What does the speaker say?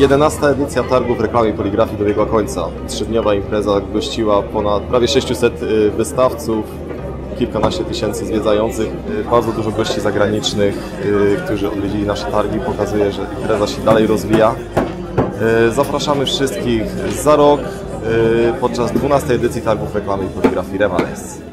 11 edycja targów reklamy i poligrafii dobiegła końca. Trzydniowa impreza gościła ponad prawie 600 y, wystawców, kilkanaście tysięcy zwiedzających, y, bardzo dużo gości zagranicznych, y, którzy odwiedzili nasze targi. Pokazuje, że impreza się dalej rozwija. Zapraszamy wszystkich za rok podczas 12 edycji targów reklamy i poligrafii Remanes.